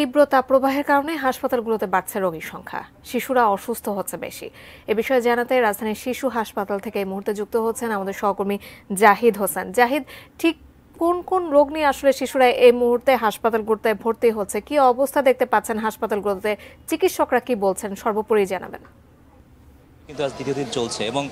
তীব্র প্রবাহের কারণে হাসপাতালগুলোতে বাড়ছে রোগীর সংখ্যা। শিশুরা অসুস্থ হচ্ছে বেশি। এ বিষয়ে জানাতে রাজধানীর শিশু হাসপাতাল থেকে এই মুহূর্তে যুক্ত হচ্ছেন আমাদের সহকর্মী জাহিদ হোসেন। জাহিদ, ঠিক কোন কোন রোগ নিয়ে আসলে শিশুরা এই মুহূর্তে হাসপাতালগুলোতে ভর্তি হচ্ছে? কি অবস্থা দেখতে পাচ্ছেন হাসপাতালগুলোতে? চিকিৎসকরা কি বলছেন? সর্বোপরি জানাবেন। কিন্তু আজ দ্বিতীয় দিন চলছে এবং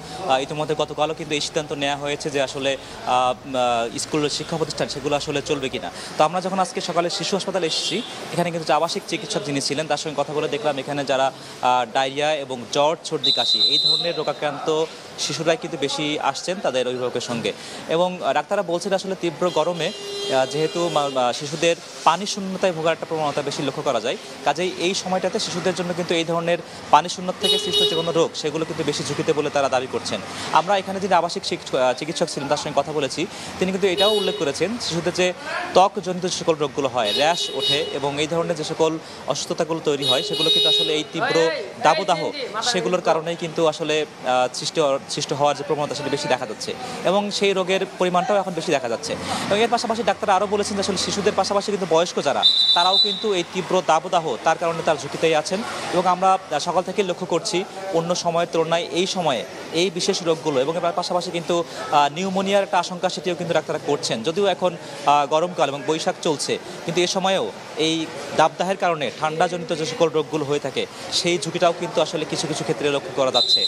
ইতিমধ্যে গতকালও কিন্তু এই সিদ্ধান্ত নেওয়া হয়েছে যে আসলে আহ, আহ, স্কুল শিক্ষা প্রতিষ্ঠান সেগুলো আসলে চলবে কিনা। তো আমরা যখন আজকে সকালে শিশু হাসপাতালে এসেছি এখানে কিন্তু আবাসিক চিকিৎসক যিনি ছিলেন তার সঙ্গে কথা বলে দেখলাম এখানে যারা ডায়রিয়া এবং জ্বর সর্দি কাশি এই ধরনের রোগাক্রান্ত শিশুরাই কিন্তু বেশি আসছেন তাদের অভিভাবকের সঙ্গে। এবং ডাক্তাররা বলছেন আসলে তীব্র গরমে যেহেতু শিশুদের পানি শূন্যতায় ভোগার একটা প্রবণতা বেশি লক্ষ্য করা যায়। কাজেই এই সময়টাতে শিশুদের জন্য কিন্তু এই ধরনের পানি শূন্য থেকে সৃষ্ট যে কোনো রোগ সেগুলো কিন্তু বেশি ঝুঁকিতে বলে তারা দাবি করছেন। আমরা এখানে যিনি আবাসিক চিকিৎসক ছিলেন তার সঙ্গে কথা বলেছি। তিনি কিন্তু এটাও উল্লেখ করেছেন শিশুদের যে ত্বকজনিত যে সকল রোগগুলো হয় র্যাশ ওঠে এবং এই ধরনের যে সকল অসুস্থতাগুলো তৈরি হয় সেগুলো কিন্তু আসলে এই তীব্র দাবদাহ সেগুলোর কারণেই কিন্তু আসলে সৃষ্টি সৃষ্টি হওয়ার যে প্রবণতা সেটা বেশি দেখা যাচ্ছে। এবং সেই রোগের পরিমাণটাও এখন বেশি দেখা যাচ্ছে। এবং এর পাশাপাশি ডাক্তার আরও বলেছেন যে আসলে শিশুদের পাশাপাশি কিন্তু বয়স্ক যারা তারাও কিন্তু এই তীব্র দাবদাহ তার কারণে তার ঝুঁকিতেই আছেন। এবং আমরা সকাল থেকে লক্ষ্য করছি অন্য সময়ের তুলনায় এই সময়ে এই বিশেষ রোগগুলো এবং পাশাপাশি কিন্তু নিউমোনিয়ার একটা আশঙ্কা সেটিও কিন্তু ডাক্তাররা করছেন। যদিও এখন গরমকাল এবং বৈশাখ চলছে, কিন্তু এ সময়েও এই দাবদাহের কারণে ঠান্ডাজনিত যে সকল রোগগুলো হয়ে থাকে, সেই ঝুঁকিটাও কিন্তু আসলে কিছু কিছু ক্ষেত্রে লক্ষ্য করা যাচ্ছে।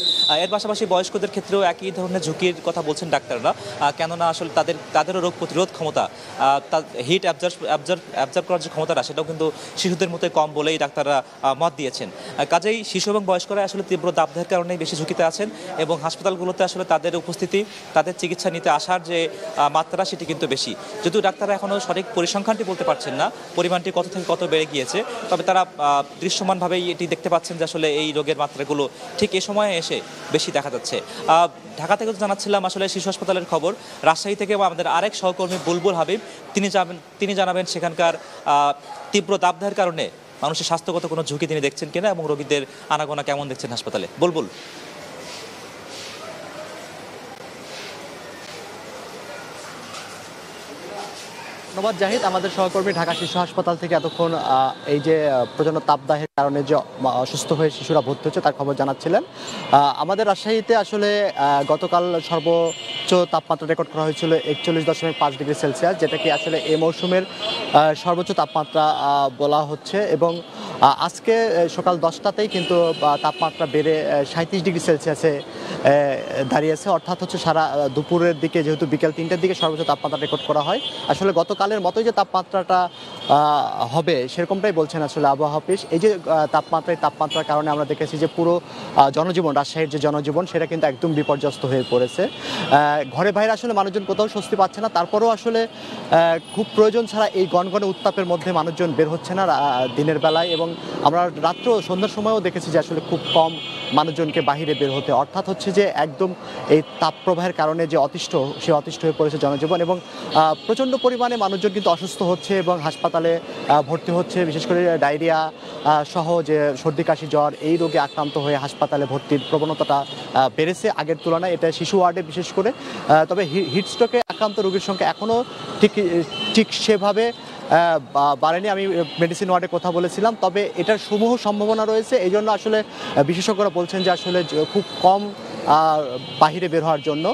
এর পাশাপাশি বয়স্কদের ক্ষেত্রেও একই ধরনের ঝুঁকির কথা বলছেন ডাক্তাররা কেননা আসলে তাদের, তাদেরও রোগ প্রতিরোধ ক্ষমতা হিট অ্যাবজার্ভ অ্যাবজার্ভ অ্যাবজার্ভ করার যে ক্ষমতাটা, সেটাও কিন্তু শিশুদের মতোই কম বলেই ডাক্তাররা মত দিয়েছেন। কাজেই শিশু এবং বয়স্করা আসলে তীব্র দাবদাহের কারণেই বেশি ঝুঁকিতে আছেন এবং হাসপাতালগুলোতে আসলে তাদের উপস্থিতি, তাদের চিকিৎসা নিতে আসার যে মাত্রা সেটি কিন্তু বেশি। যদিও ডাক্তাররা এখনও সঠিক পরিসংখ্যানটি বলতে পারছেন না, পরিমাণটি কত থেকে কত বেড়ে গিয়েছে, তবে তারা দৃশ্যমানভাবেই এটি দেখতে পাচ্ছেন যে আসলে এই রোগের মাত্রাগুলো ঠিক এ সময়ে এসে বেশি দেখা যাচ্ছে। ঢাকা থেকে জানাচ্ছিলাম আসলে শিশু হাসপাতালের খবর। রাজশাহী থেকে আমাদের আরেক সহকর্মী বুলবুল হাবিব, তিনি যাবেন তিনি জানাবেন সেখানকার তীব্র দাবদাহের কারণে মানুষের স্বাস্থ্যগত কোনো ঝুঁকি তিনি দেখছেন কিনা এবং রোগীদের আনাগোনা কেমন দেখছেন হাসপাতালে? বুলবুল। ধন্যবাদ জাহিদ। আমাদের সহকর্মী ঢাকা শিশু হাসপাতাল থেকে এতক্ষণ এই যে আহ, প্রচণ্ড তাপদাহের কারণে যে অসুস্থ হয়ে শিশুরা ভর্তি হচ্ছে তার খবর জানাচ্ছিলেন। আমাদের রাজশাহীতে আসলে গতকাল সর্বোচ্চ তাপমাত্রা রেকর্ড করা হয়েছিল একচল্লিশ দশমিক পাঁচ ডিগ্রি সেলসিয়াস যেটাকে আসলে এই মৌসুমের সর্বোচ্চ তাপমাত্রা বলা হচ্ছে। এবং আজকে সকাল দশটাতেই কিন্তু তাপমাত্রা বেড়ে সাঁত্রিশ ডিগ্রি সেলসিয়াসে দাঁড়িয়েছে। অর্থাৎ হচ্ছে সারা দুপুরের দিকে যেহেতু বিকেল তিনটার দিকে সর্বোচ্চ তাপমাত্রা রেকর্ড করা হয়। আসলে গতকালের মতোই যে তাপমাত্রাটা হবে সেরকমটাই বলছেন আসলে আবহাওয়া অফিস এই যে আহ, তাপমাত্রায় তাপমাত্রার কারণে আমরা দেখেছি যে পুরো জনজীবন রাজশাহীর যে জনজীবন সেটা কিন্তু একদম বিপর্যস্ত হয়ে পড়েছে। ঘরে বাইরে আসলে মানুষজন কোথাও স্বস্তি পাচ্ছে না। তারপরেও আসলে খুব প্রয়োজন ছাড়া এই গনগনে উত্তাপের মধ্যে মানুষজন বের হচ্ছে না দিনের বেলায়। এবং আমরা রাত্র সন্ধ্যার সময়ও দেখেছি যে আসলে খুব কম মানুষজনকে বাহিরে বের হতে। অর্থাৎ হচ্ছে যে একদম এই তাপপ্রবাহের কারণে যে অতিষ্ঠ, সে অতিষ্ঠ হয়ে পড়েছে জনজীবন এবং প্রচণ্ড পরিমাণে মানুষজন কিন্তু অসুস্থ হচ্ছে এবং হাসপাতালে ভর্তি হচ্ছে। বিশেষ করে ডায়রিয়া সহ যে সর্দি, কাশি, জ্বর এই রোগে আক্রান্ত হয়ে হাসপাতালে ভর্তির প্রবণতাটা বেড়েছে আগের তুলনায়। এটা শিশু ওয়ার্ডে বিশেষ করে। তবে হিটস্ট্রোকে আক্রান্ত রোগীর সংখ্যা এখনও ঠিক ঠিক সেভাবে বাড়েনি। আমি মেডিসিন ওয়ার্ডে কথা বলেছিলাম, তবে এটার সমূহ সম্ভাবনা রয়েছে। এই জন্য আসলে বিশেষজ্ঞরা বলছেন যে আসলে খুব কম বাহিরে বের হওয়ার জন্য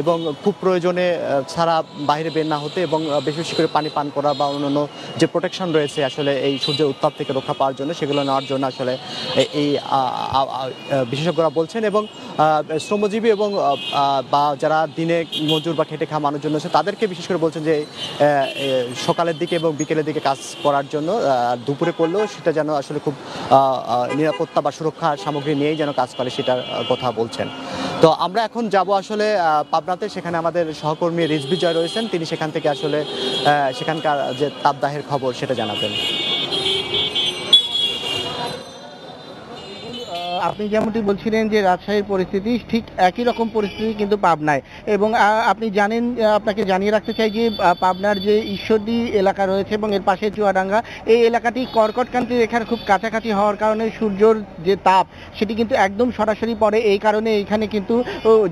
এবং খুব প্রয়োজনে ছাড়া বাইরে বের না হতে এবং বেশি বেশি করে পানি পান করা বা অন্যান্য যে প্রোটেকশন রয়েছে আসলে এই সূর্যের উত্তাপ থেকে রক্ষা পাওয়ার জন্য, সেগুলো নেওয়ার জন্য আসলে এই বিশেষজ্ঞরা বলছেন এবং শ্রমজীবী এবং বা যারা দিনে মজুর বা খেটে খাওয়া মানুষজন আছে তাদেরকে বিশেষ করে বলছেন যে সকালের দিকে এবং বিকেলের দিকে কাজ করার জন্য দুপুরে করলেও সেটা যেন আসলে খুব নিরাপত্তা বা সুরক্ষা সামগ্রী নিয়েই যেন কাজ করে, সেটার কথা কথা বলছেন তো আমরা এখন যাব আসলে পাবনাতে। সেখানে আমাদের সহকর্মী রিজবি জয় রয়েছেন। তিনি সেখান থেকে আসলে সেখানকার যে তাপদাহের খবর, সেটা জানাবেন। আপনি যেমনটি বলছিলেন যে রাজশাহীর পরিস্থিতি ঠিক একই রকম পরিস্থিতি কিন্তু পাবনায়। এবং আপনি জানেন আপনাকে জানিয়ে রাখতে চাই যে পাবনার যে ঈশ্বরদী এলাকা রয়েছে এবং এর পাশে চুয়াডাঙ্গা, এই এলাকাটি কর্কটক্রান্তি রেখার খুব কাছাকাছি হওয়ার কারণে সূর্যর যে তাপ, সেটি কিন্তু একদম সরাসরি পড়ে। এই কারণে এখানে কিন্তু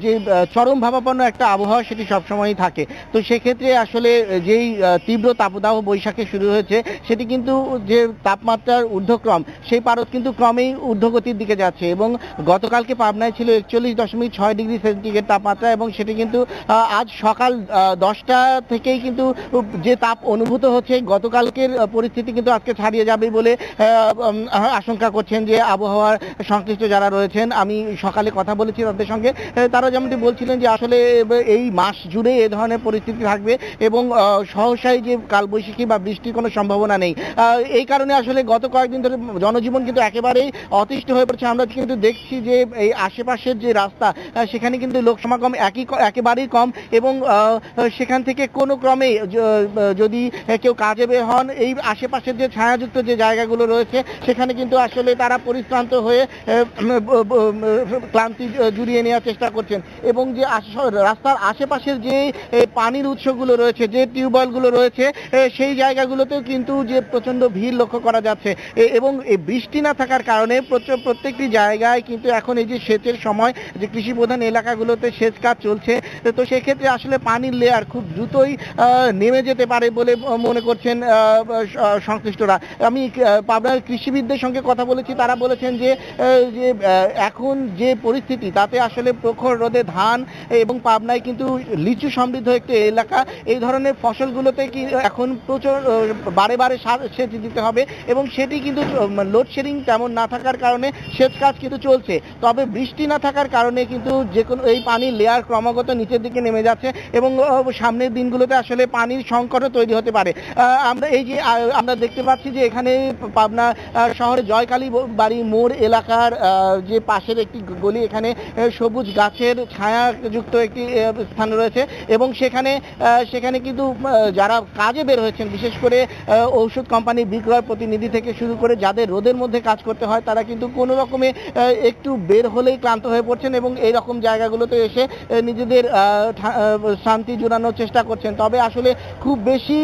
যে চরম ভাবাপন্ন একটা আবহাওয়া, সেটি সবসময়ই থাকে। তো সেক্ষেত্রে আসলে, যেই তীব্র তাপদাহ বৈশাখে শুরু হয়েছে, সেটি কিন্তু যে তাপমাত্রার ঊর্ধ্বক্রম, সেই পারদ কিন্তু ক্রমেই ঊর্ধ্বগতির দিকে যাচ্ছে। এবং গতকালকে পাবনায় ছিল একচল্লিশ দশমিক ছয় ডিগ্রি সেন্টিগ্রেড তাপমাত্রা এবং সেটি কিন্তু আজ সকাল দশটা থেকেই কিন্তু যে তাপ অনুভূত হচ্ছে গতকালকের পরিস্থিতি কিন্তু আজকে ছাড়িয়ে যাবে বলে আশঙ্কা করছেন যে আবহাওয়ার সংশ্লিষ্ট যারা রয়েছেন। আমি সকালে কথা বলেছি তাদের সঙ্গে তারা যেমনটি বলছিলেন যে আসলে এই মাস জুড়ে এ ধরনের পরিস্থিতি থাকবে এবং আহ, সহসাই যে কালবৈশাখী বা বৃষ্টির কোনো সম্ভাবনা নেই। এই কারণে আসলে গত কয়েকদিন ধরে জনজীবন কিন্তু একেবারেই অতিষ্ঠ হয়ে পড়ছে। আমরা কিন্তু দেখছি যে এই আশেপাশের যে রাস্তা সেখানে কিন্তু লোক সমাগম একই একেবারেই কম এবং সেখান থেকে কোনো ক্রমে যদি কেউ কাজে বের হন, এই আশেপাশের যে ছায়াযুক্ত যে জায়গাগুলো রয়েছে, সেখানে কিন্তু আসলে তারা পরিশ্রান্ত হয়ে ক্লান্তি জুড়িয়ে নেওয়ার চেষ্টা করছেন। এবং যে রাস্তার আশেপাশের যে পানির উৎসগুলো রয়েছে, যে টিউবওয়েলগুলো রয়েছে সেই জায়গাগুলোতেও কিন্তু যে প্রচণ্ড ভিড় লক্ষ্য করা যাচ্ছে। এবং এই বৃষ্টি না থাকার কারণে প্রত্যেকটি জায়গায়, কিন্তু এখন এই যে সেচের সময়, যে কৃষি প্রধান এলাকাগুলোতে সেচ কাজ চলছে, তো সেক্ষেত্রে আসলে পানির লেয়ার খুব দ্রুতই নেমে যেতে পারে বলে মনে করছেন সংশ্লিষ্টরা। আমি পাবনার কৃষিবিদদের সঙ্গে কথা বলেছি, তারা বলেছেন যে যে এখন যে পরিস্থিতি, তাতে আসলে প্রখর রোদে ধান এবং পাবনায় কিন্তু লিচু সমৃদ্ধ একটি এলাকা, এই ধরনের ফসলগুলোতে কি এখন প্রচুর বারে বারে সেচ দিতে হবে এবং সেটি কিন্তু লোডশেডিং তেমন না থাকার কারণে সেচ কাজ কিন্তু চলছে। তবে বৃষ্টি না থাকার কারণে কিন্তু যে কোনো এই পানির লেয়ার ক্রমাগত নিচের দিকে নেমে যাচ্ছে এবং সামনের দিনগুলোতে আসলে পানির সংকটও তৈরি হতে পারে। আমরা এই যে আমরা দেখতে পাচ্ছি যে এখানে পাবনা শহরে জয়কালী বাড়ি মোড় এলাকার যে পাশের একটি গলি এখানে সবুজ গাছের ছায়াযুক্ত একটি স্থান রয়েছে এবং সেখানে সেখানে কিন্তু যারা কাজে বের হয়েছেন, বিশেষ করে ঔষধ কোম্পানি বিক্রয় প্রতিনিধি থেকে শুরু করে যাদের রোদের মধ্যে কাজ করতে হয়, তারা কিন্তু কোনো রকমে একটু বের হলেই ক্লান্ত হয়ে পড়ছেন এবং এই রকম জায়গাগুলোতে এসে নিজেদের শান্তি জোরানোর চেষ্টা করছেন। তবে আসলে খুব বেশি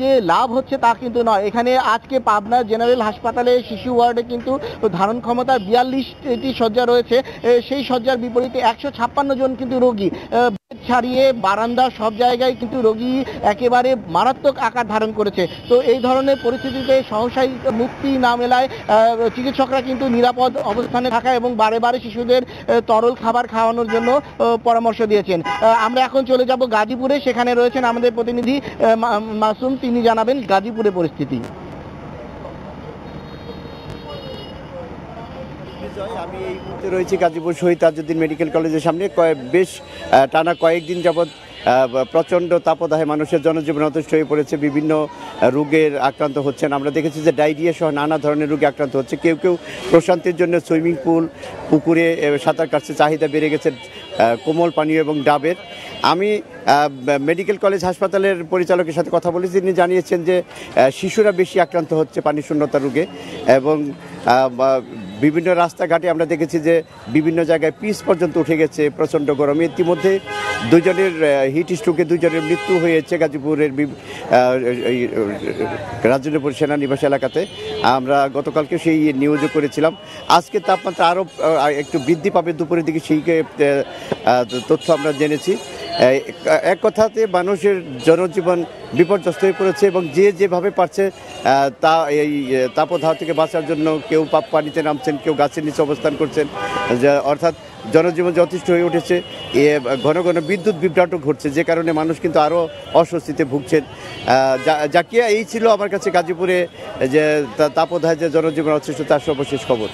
যে লাভ হচ্ছে তা কিন্তু নয়। এখানে আজকে পাবনা জেনারেল হাসপাতালে শিশু ওয়ার্ডে কিন্তু ধারণ ক্ষমতা বিয়াল্লিশটি শয্যা রয়েছে। সেই শয্যার বিপরীতে একশো ছাপ্পান্ন জন কিন্তু রোগী ছাড়িয়ে বারান্দা সব জায়গায় কিন্তু রোগী একেবারে মারাত্মক আকার ধারণ করেছে। তো এই ধরনের পরিস্থিতিতে সহসাই মুক্তি না মেলায় চিকিৎসকরা কিন্তু নিরাপদ অবস্থানে থাকা এবং বারে বারে শিশুদের তরল খাবার খাওয়ানোর জন্য পরামর্শ দিয়েছেন। আমরা এখন চলে যাব গাজীপুরে। সেখানে রয়েছেন আমাদের প্রতিনিধি মাসুম। তিনি জানাবেন গাজীপুরে পরিস্থিতি। বিজয়, আমি এই মুহূর্তে রয়েছি গাজীপুর শহীদ তাজউদ্দিন মেডিকেল কলেজের সামনে। কয়ে- বেশ টানা কয়েকদিন যাবৎ প্রচণ্ড তাপদাহে মানুষের জনজীবন অতিষ্ঠ হয়ে পড়েছে। বিভিন্ন রোগের আক্রান্ত হচ্ছেন। আমরা দেখেছি যে ডায়রিয়া সহ নানা ধরনের রোগে আক্রান্ত হচ্ছে। কেউ কেউ প্রশান্তির জন্য সুইমিং পুল পুকুরে সাঁতার কাটছে। চাহিদা বেড়ে গেছে কোমল পানীয় এবং ডাবের। আমি মেডিকেল কলেজ হাসপাতালের পরিচালকের সাথে কথা বলেছি। তিনি জানিয়েছেন যে শিশুরা বেশি আক্রান্ত হচ্ছে পানি শূন্যতা রোগে এবং বিভিন্ন রাস্তাঘাটে আমরা দেখেছি যে বিভিন্ন জায়গায় পিস পর্যন্ত উঠে গেছে প্রচণ্ড গরমে। ইতিমধ্যে দুজনের হিট স্ট্রোকে দুজনের মৃত্যু হয়েছে গাজীপুরের রাজনীতিপুর সেনানিবাস এলাকাতে। আমরা গতকালকে সেই নিউজও করেছিলাম। আজকে তাপমাত্রা আরও একটু বৃদ্ধি পাবে দুপুরের দিকে সেই তথ্য আমরা জেনেছি। এক কথাতে মানুষের জনজীবন বিপর্যস্ত হয়ে পড়েছে এবং যে যেভাবে পারছে তা এই তাপদাহ থেকে বাঁচার জন্য কেউ পাপ পানিতে নামছেন, কেউ গাছের নিচে অবস্থান করছেন। অর্থাৎ জনজীবন যথেষ্ট হয়ে উঠেছে, এ, ঘন ঘন বিদ্যুৎ বিভ্রাটও ঘটছে, যে কারণে মানুষ কিন্তু আরও অস্বস্তিতে ভুগছেন। জাকিয়া, এই ছিল আমার কাছে গাজীপুরে যে তাপদায় যে জনজীবন অথেষ্ট তার সর্বশেষ খবর।